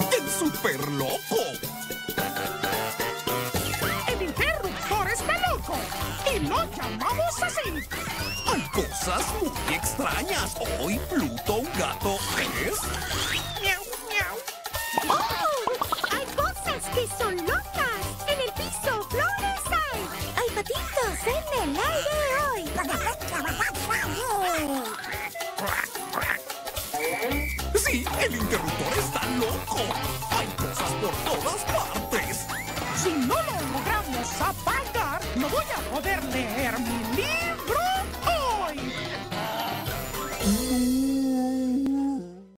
¡El super loco! El interruptor está loco y lo llamamos así. Hay cosas muy extrañas. Hoy Pluto, un gato, es... Miau, miau. ¡Oh! Hay cosas que son locas. En el piso, flores hay. Hay patitos en el aire hoy. Sí, el interruptor está loco. Hay cosas por todas partes. Si no lo logramos apagar, no voy a poder leer mi libro hoy.